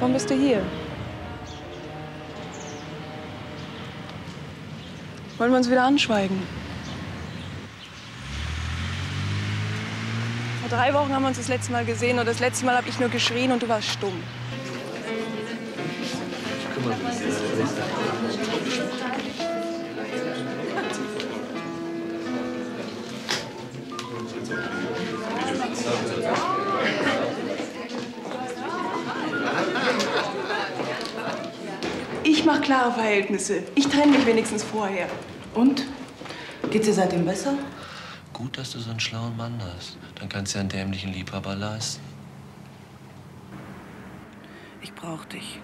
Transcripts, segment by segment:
Warum bist du hier? Wollen wir uns wieder anschweigen? Vor drei Wochen haben wir uns das letzte Mal gesehen und das letzte Mal habe ich nur geschrien und du warst stumm. Ich mache klare Verhältnisse. Ich trenne mich wenigstens vorher. Und? Geht's dir seitdem besser? Gut, dass du so einen schlauen Mann hast. Dann kannst du ja einen dämlichen Liebhaber leisten. Ich brauch dich.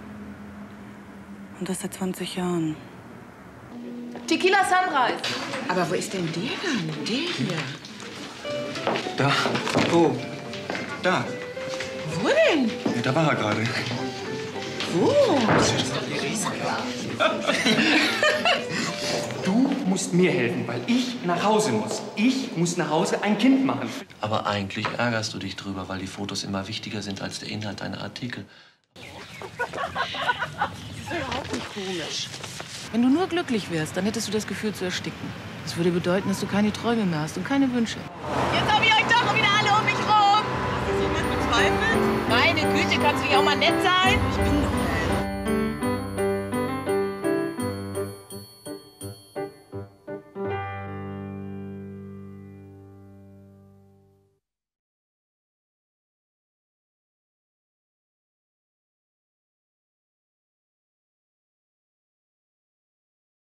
Und das seit 20 Jahren. Tequila Sunrise. Aber wo ist denn der dann? Der hier. Da. Oh. Da. Wo denn? Ja, da war er gerade. Du musst mir helfen, weil ich nach Hause muss. Ich muss nach Hause ein Kind machen. Aber eigentlich ärgerst du dich drüber, weil die Fotos immer wichtiger sind als der Inhalt deiner Artikel. Komisch. Wenn du nur glücklich wärst, dann hättest du das Gefühl zu ersticken. Das würde bedeuten, dass du keine Träume mehr hast und keine Wünsche. Jetzt hab ich euch doch wieder alle um mich rum. Hast du so mit bezweifelt? Meine Güte, kannst du nicht auch mal nett sein? Ich bin